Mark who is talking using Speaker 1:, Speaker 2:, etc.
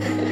Speaker 1: you